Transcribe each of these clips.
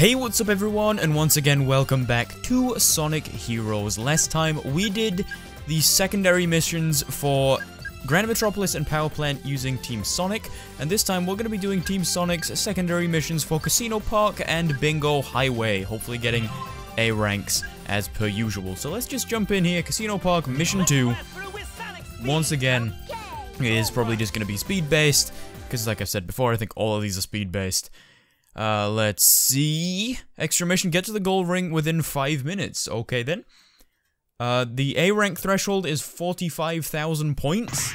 Hey, what's up everyone, and once again welcome back to Sonic Heroes. Last time we did the secondary missions for Grand Metropolis and Power Plant using Team Sonic, and this time we're going to be doing Team Sonic's secondary missions for Casino Park and Bingo Highway, hopefully getting A ranks as per usual. So let's just jump in here, Casino Park Mission 2, once again, is probably just going to be speed-based, because like I've said before, I think all of these are speed-based. Uh, let's see. Extra mission, get to the gold ring within 5 minutes. Okay then. Uh, the A rank threshold is 45,000 points.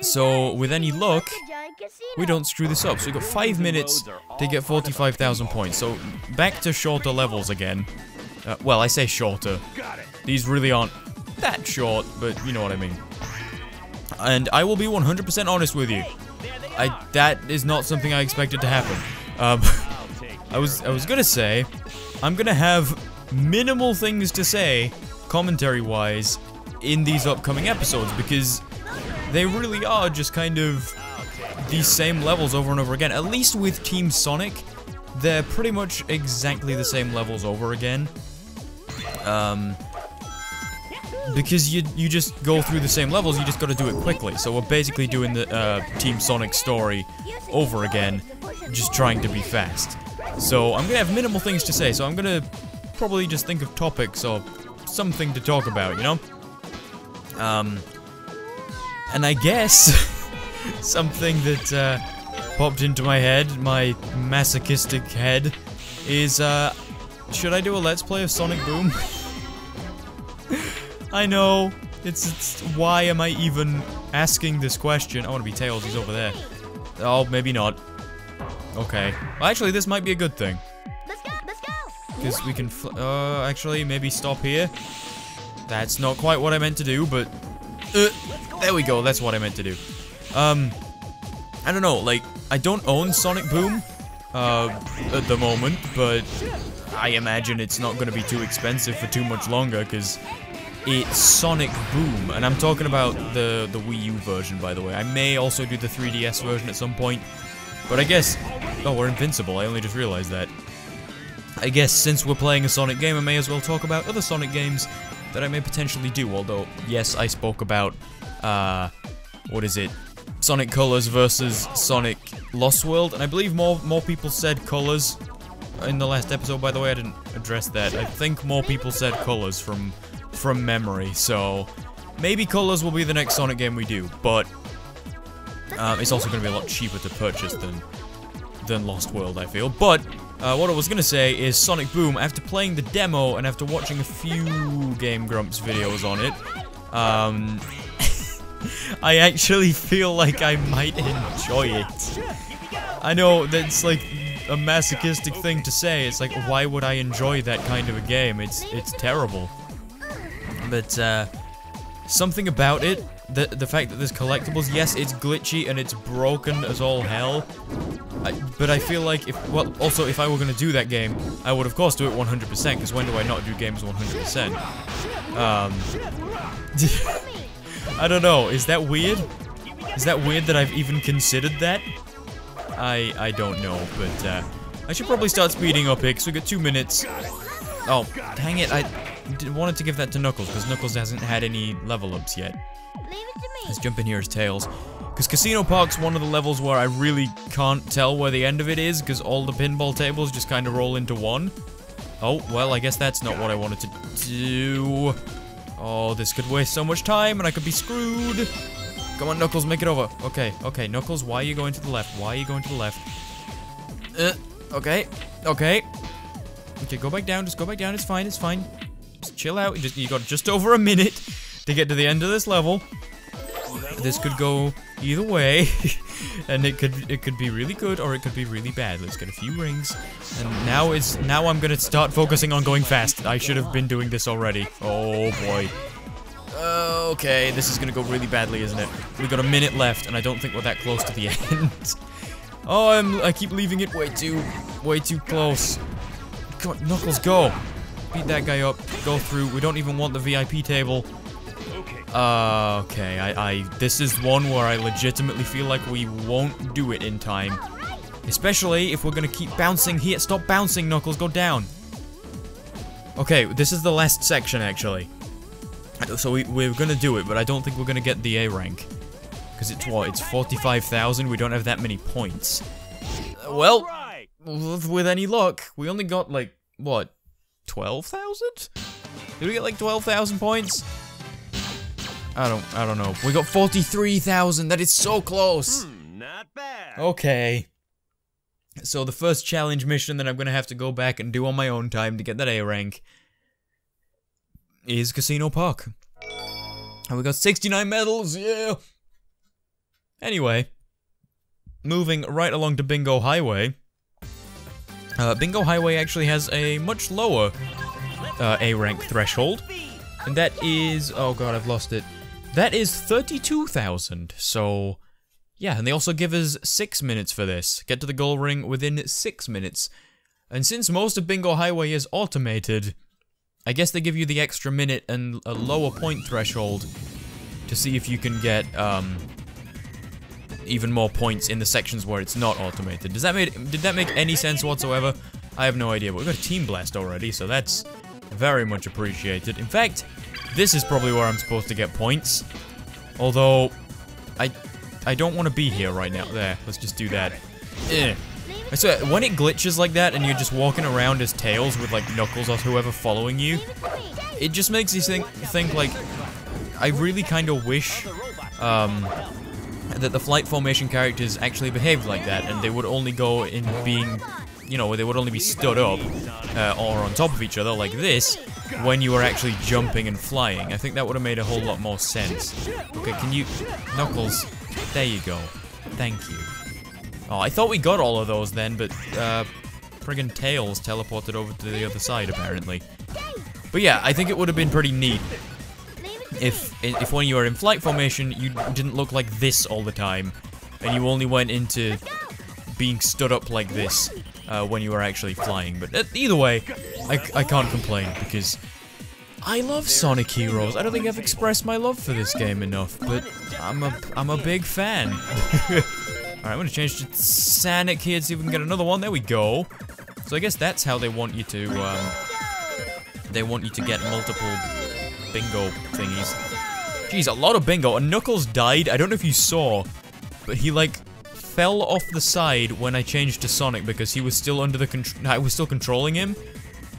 So, with any luck, we don't screw this up. So we got 5 minutes to get 45,000 points. So, back to shorter levels again. Uh, well, I say shorter. These really aren't that short, but you know what I mean. And I will be 100% honest with you. I that is not something I expected to happen. Um, I was I was gonna say, I'm gonna have minimal things to say, commentary-wise, in these upcoming episodes because they really are just kind of these same levels over and over again. At least with Team Sonic, they're pretty much exactly the same levels over again. Um, because you you just go through the same levels, you just got to do it quickly. So we're basically doing the uh, Team Sonic story over again, just trying to be fast. So I'm gonna have minimal things to say. So I'm gonna probably just think of topics or something to talk about, you know. Um, and I guess something that uh, popped into my head, my masochistic head, is uh, should I do a let's play of Sonic Boom? I know. It's, it's, why am I even asking this question? I want to be Tails, he's over there. Oh, maybe not. Okay. Well, actually, this might be a good thing. Let's go, let's go. Because we can, uh, actually, maybe stop here. That's not quite what I meant to do, but, uh, there we go, that's what I meant to do. Um, I don't know, like, I don't own Sonic Boom, uh, at the moment, but I imagine it's not going to be too expensive for too much longer, because it's Sonic Boom, and I'm talking about the, the Wii U version, by the way. I may also do the 3DS version at some point, but I guess... Oh, we're invincible, I only just realized that. I guess since we're playing a Sonic game, I may as well talk about other Sonic games that I may potentially do, although, yes, I spoke about, uh, what is it? Sonic Colors versus Sonic Lost World, and I believe more more people said Colors in the last episode, by the way, I didn't address that. I think more people said Colors from from memory, so maybe Colors will be the next Sonic game we do, but um, it's also going to be a lot cheaper to purchase than than Lost World, I feel. But uh, what I was going to say is Sonic Boom, after playing the demo and after watching a few Game Grumps videos on it, um, I actually feel like I might enjoy it. I know that's like a masochistic thing to say. It's like, why would I enjoy that kind of a game? It's it's terrible. But uh, something about it, the the fact that there's collectibles, yes, it's glitchy and it's broken as all hell. I, but I feel like if, well, also if I were gonna do that game, I would of course do it 100%, because when do I not do games 100%? Um, I don't know, is that weird? Is that weird that I've even considered that? I, I don't know, but, uh, I should probably start speeding up here, because we got two minutes. Oh, dang it, I wanted to give that to Knuckles, because Knuckles hasn't had any level ups yet. Leave it to me. Let's jump in here as Tails. Because Casino Park's one of the levels where I really can't tell where the end of it is, because all the pinball tables just kind of roll into one. Oh, well, I guess that's not what I wanted to do. Oh, this could waste so much time, and I could be screwed. Come on, Knuckles, make it over. Okay, okay, Knuckles, why are you going to the left? Why are you going to the left? Uh, okay, okay. Okay, go back down, just go back down, it's fine, it's fine. Just chill out, you got just over a minute to get to the end of this level. This could go either way, and it could it could be really good or it could be really bad. Let's get a few rings, and now it's now I'm gonna start focusing on going fast. I should have been doing this already. Oh boy. Okay, this is gonna go really badly, isn't it? We got a minute left, and I don't think we're that close to the end. oh, I'm I keep leaving it way too way too close. On, Knuckles, go! Beat that guy up. Go through. We don't even want the VIP table. Uh, okay, I, I, this is one where I legitimately feel like we won't do it in time. Especially if we're gonna keep bouncing here. Stop bouncing, Knuckles, go down. Okay, this is the last section, actually. So we, we're gonna do it, but I don't think we're gonna get the A rank. Because it's what? It's 45,000? We don't have that many points. Well, with any luck, we only got like, what? 12,000? Did we get like 12,000 points? I don't, I don't know. We got 43,000. That is so close. Hmm, not bad. Okay. So the first challenge mission that I'm gonna have to go back and do on my own time to get that A rank is Casino Park. And we got 69 medals, yeah! Anyway, moving right along to Bingo Highway. Uh, Bingo Highway actually has a much lower uh, A rank threshold. And that is, oh god, I've lost it. That is 32,000, so yeah, and they also give us 6 minutes for this. Get to the goal ring within 6 minutes. And since most of Bingo Highway is automated, I guess they give you the extra minute and a lower point threshold to see if you can get, um, even more points in the sections where it's not automated. Does that make, did that make any sense whatsoever? I have no idea, but we've got a Team Blast already, so that's very much appreciated. In fact, this is probably where I'm supposed to get points. Although, I I don't want to be here right now. There, let's just do that. Eh. I swear, when it glitches like that and you're just walking around as Tails with like Knuckles or whoever following you, it just makes you think, think like, I really kind of wish um, that the flight formation characters actually behaved like that and they would only go in being, you know, they would only be stood up uh, or on top of each other like this when you were actually jumping and flying. I think that would have made a whole lot more sense. Okay, can you... Knuckles, there you go. Thank you. Oh, I thought we got all of those then, but, uh, friggin' Tails teleported over to the other side, apparently. But yeah, I think it would have been pretty neat if, if when you were in flight formation, you didn't look like this all the time, and you only went into being stood up like this uh, when you were actually flying. But uh, either way, I, I can't complain, because I love Sonic Heroes. I don't think I've expressed my love for this game enough, but I'm a I'm a big fan. Alright, I'm gonna change to Sonic here see if we can get another one. There we go. So I guess that's how they want you to um, they want you to get multiple bingo thingies. Jeez, a lot of bingo. And Knuckles died. I don't know if you saw, but he like fell off the side when I changed to Sonic because he was still under the control. I was still controlling him.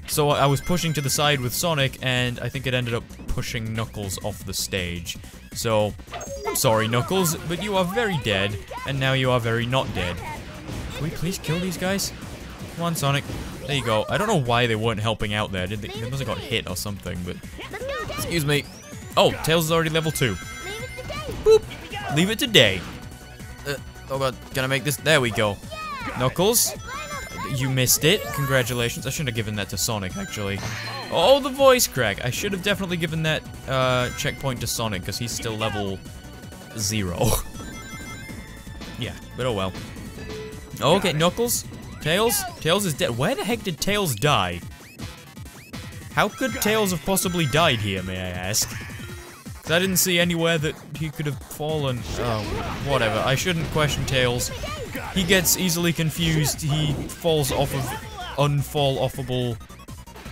So I was pushing to the side with Sonic, and I think it ended up pushing Knuckles off the stage. So, I'm sorry, Knuckles, but you are very dead, and now you are very not dead. Can we please kill these guys? Come on, Sonic. There you go. I don't know why they weren't helping out there. Did they? They must have got hit or something, but... Excuse me. Oh, Tails is already level 2. Boop. Leave it today. Uh, oh god, I make this? There we go. Knuckles, you missed it. Congratulations. I shouldn't have given that to Sonic, actually. Oh, the voice crack. I should have definitely given that uh, checkpoint to Sonic, because he's still level zero. yeah, but oh well. okay, Knuckles. Tails? Tails is dead. Where the heck did Tails die? How could Tails have possibly died here, may I ask? Because I didn't see anywhere that he could have fallen. Oh, whatever. I shouldn't question Tails. He gets easily confused. He falls off of unfall-offable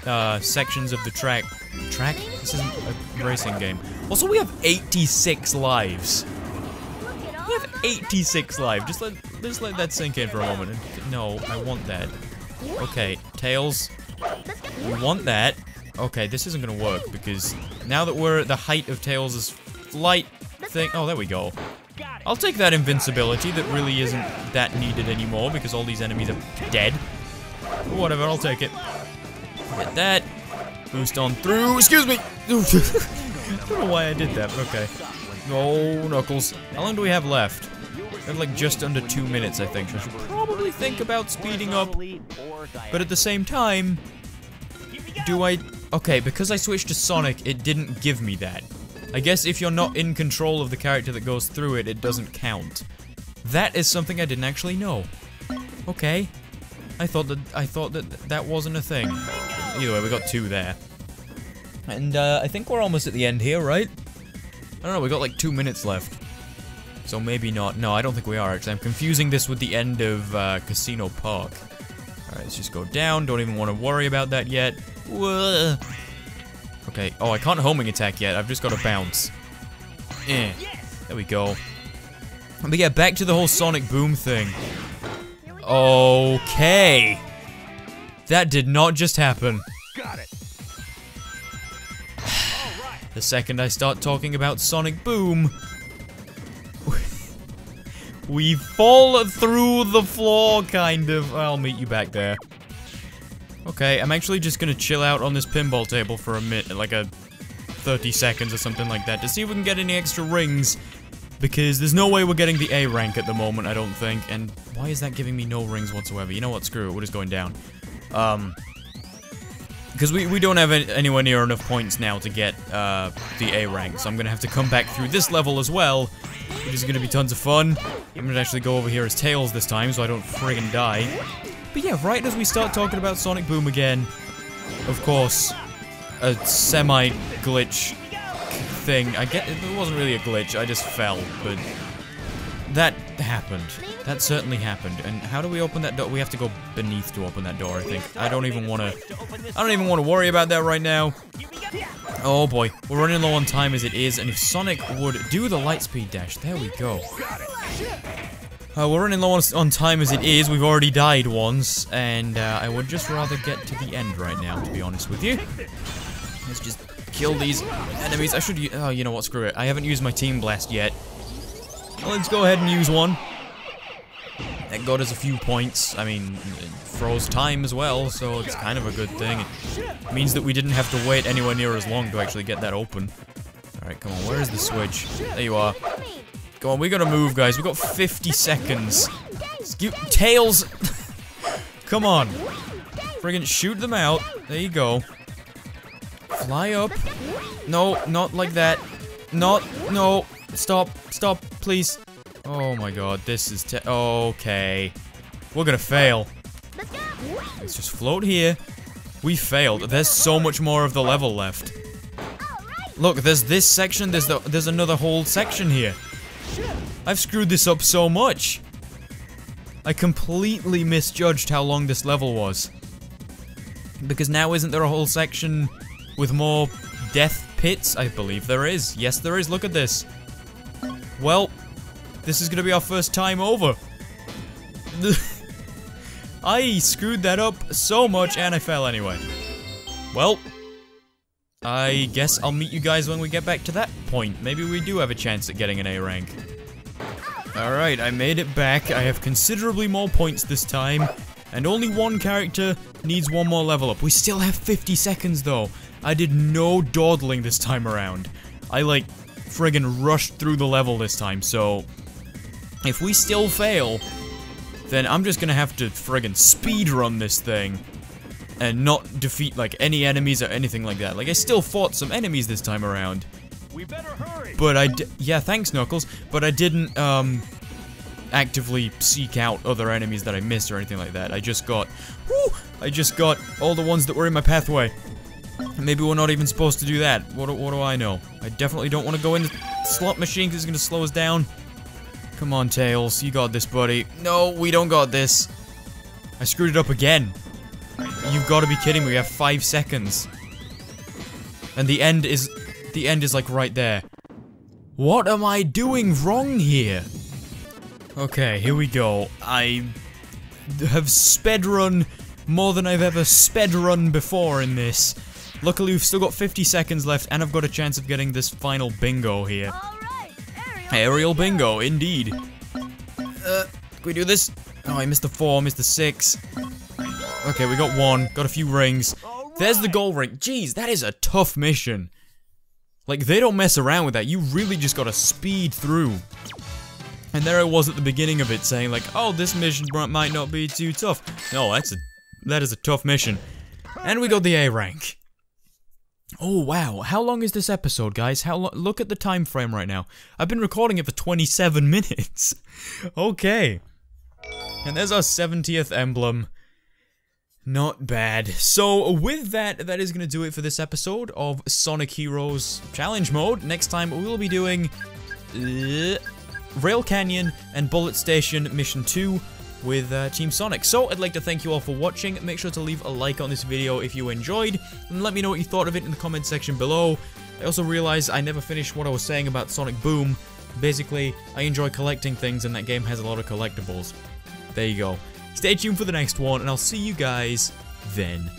uh, sections of the track. Track? This isn't a racing game. Also, we have 86 lives. We have 86 lives. Just let, just let that sink in for a moment. No, I want that. Okay, Tails. We want that. Okay, this isn't gonna work because now that we're at the height of Tails' flight thing. Oh, there we go. I'll take that invincibility that really isn't that needed anymore because all these enemies are dead. But whatever, I'll take it. Get that. Boost on through. Excuse me! I don't know why I did that, okay. Oh, Knuckles. How long do we have left? We have like just under two minutes, I think. So I should probably think about speeding up. But at the same time, do I... Okay, because I switched to Sonic, it didn't give me that. I guess if you're not in control of the character that goes through it, it doesn't count. That is something I didn't actually know. Okay. I thought that I thought that that wasn't a thing. Either way, we got two there. And uh, I think we're almost at the end here, right? I don't know, we got like two minutes left. So maybe not. No, I don't think we are, actually. I'm confusing this with the end of uh, Casino Park. Alright, let's just go down. Don't even want to worry about that yet. Whoa. Okay. Oh, I can't homing attack yet. I've just got to bounce. Eh. There we go. But yeah, back to the whole Sonic Boom thing. Okay. That did not just happen. Got it. The second I start talking about Sonic Boom, we fall through the floor, kind of. I'll meet you back there. Okay, I'm actually just gonna chill out on this pinball table for a minute, like a 30 seconds or something like that, to see if we can get any extra rings. Because there's no way we're getting the A rank at the moment, I don't think. And why is that giving me no rings whatsoever? You know what, screw it, we're just going down. Um, because we, we don't have any, anywhere near enough points now to get uh, the A rank, so I'm gonna have to come back through this level as well, which is gonna be tons of fun. I'm gonna actually go over here as Tails this time, so I don't friggin' die. But yeah, right as we start talking about Sonic Boom again, of course, a semi-glitch thing. I get it wasn't really a glitch, I just fell, but that happened. That certainly happened. And how do we open that door? We have to go beneath to open that door, I think. I don't even want to... I don't even want to worry about that right now. Oh boy, we're running low on time as it is, and if Sonic would do the lightspeed dash, there we go. Uh, we're running low on, on, time as it is, we've already died once, and uh, I would just rather get to the end right now, to be honest with you. Let's just kill these enemies. I should, oh, you know what, screw it. I haven't used my Team Blast yet. Let's go ahead and use one. That got us a few points. I mean, it froze time as well, so it's kind of a good thing. It means that we didn't have to wait anywhere near as long to actually get that open. Alright, come on, where is the switch? There you are. Go on, we gotta move, guys. We got 50 seconds. Tails! come on. Friggin' shoot them out. There you go. Fly up. No, not like that. Not, no. Stop, stop, please. Oh my god, this is Okay. We're gonna fail. Let's just float here. We failed. There's so much more of the level left. Look, there's this section, there's the, there's another whole section here. I've screwed this up so much. I completely misjudged how long this level was. Because now isn't there a whole section with more death pits? I believe there is. Yes, there is. Look at this. Well, this is gonna be our first time over. I screwed that up so much and I fell anyway. Well, I guess I'll meet you guys when we get back to that point. Maybe we do have a chance at getting an A rank. Alright, I made it back. I have considerably more points this time. And only one character needs one more level up. We still have 50 seconds though. I did no dawdling this time around. I like friggin' rushed through the level this time, so if we still fail, then I'm just gonna have to friggin' speed run this thing and not defeat like any enemies or anything like that. Like I still fought some enemies this time around. We better hurry. But I d yeah, thanks Knuckles, but I didn't um actively seek out other enemies that I missed or anything like that. I just got whoo, I just got all the ones that were in my pathway. Maybe we're not even supposed to do that. What, what do I know? I definitely don't want to go in the slot machine because it's going to slow us down. Come on, Tails. You got this, buddy. No, we don't got this. I screwed it up again. You've got to be kidding me. We have five seconds. And the end is... The end is, like, right there. What am I doing wrong here? Okay, here we go. I have sped run more than I've ever sped run before in this. Luckily, we've still got 50 seconds left, and I've got a chance of getting this final bingo here. Alright, Aerial bingo, indeed. Uh, can we do this? Oh, I missed the four, missed the six. Okay, we got one, got a few rings. There's the gold ring. Jeez, that is a tough mission. Like, they don't mess around with that. You really just gotta speed through. And there I was at the beginning of it saying like, oh, this mission might not be too tough. No, that's a, that is a tough mission. And we got the A rank. Oh wow, how long is this episode, guys? How look at the time frame right now. I've been recording it for 27 minutes. okay. And there's our 70th emblem. Not bad. So with that, that is going to do it for this episode of Sonic Heroes Challenge Mode. Next time we will be doing... Uh, Rail Canyon and Bullet Station Mission 2 with uh, Team Sonic. So, I'd like to thank you all for watching. Make sure to leave a like on this video if you enjoyed, and let me know what you thought of it in the comment section below. I also realized I never finished what I was saying about Sonic Boom. Basically, I enjoy collecting things, and that game has a lot of collectibles. There you go. Stay tuned for the next one, and I'll see you guys then.